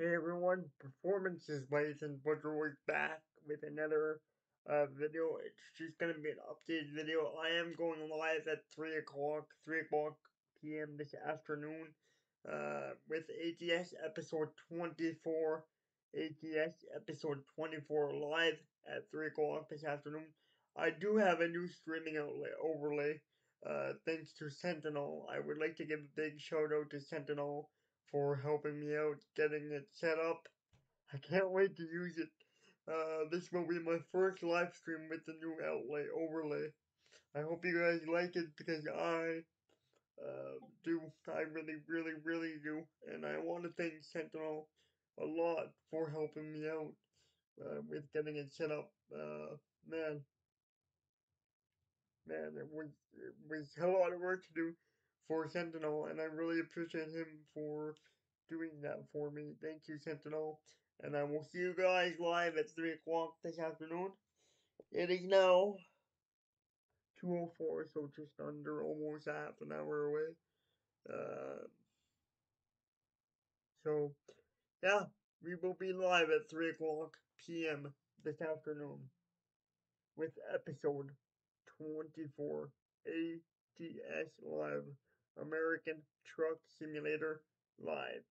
Hey everyone, Performances License Butcher back with another uh, video. It's just gonna be an updated video. I am going live at 3 o'clock, 3 o'clock p.m. this afternoon uh, with ATS episode 24. ATS episode 24 live at 3 o'clock this afternoon. I do have a new streaming outlet overlay uh, thanks to Sentinel. I would like to give a big shout out to Sentinel for helping me out getting it set up. I can't wait to use it. Uh, this will be my first live stream with the new outlay overlay. I hope you guys like it because I uh, do. I really, really, really do. And I want to thank Sentinel a lot for helping me out uh, with getting it set up. Uh, man, man, it was it was a lot of work to do for Sentinel, and I really appreciate him for doing that for me. Thank you, Sentinel. And I will see you guys live at 3 o'clock this afternoon. It is now 2.04, so just under almost half an hour away. Uh, so, yeah, we will be live at 3 o'clock p.m. this afternoon with episode 24 ATS Live. American Truck Simulator Live.